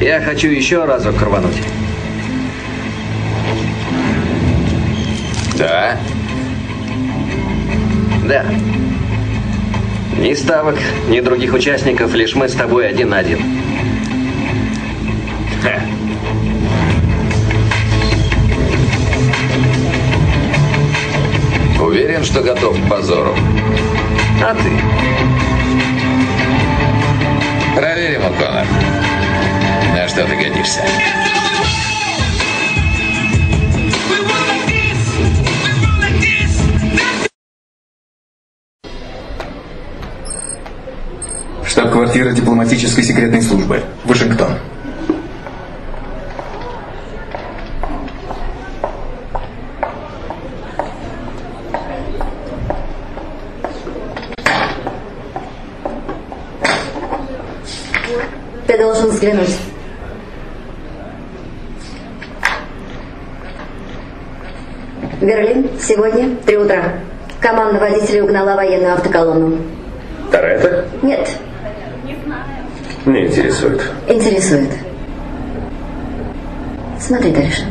Я хочу еще разок рвануть. Да? Да. Ни ставок, ни других участников, лишь мы с тобой один на один. Ха. Уверен, что готов к позору. А ты? Что ты годишься? Штаб-квартира дипломатической секретной службы. Вашингтон. Ты должен взглянуть. Берлин, сегодня, три утра. Команда водителей угнала военную автоколонну. Торетто? Нет, Не интересует. интересует. Смотри дальше.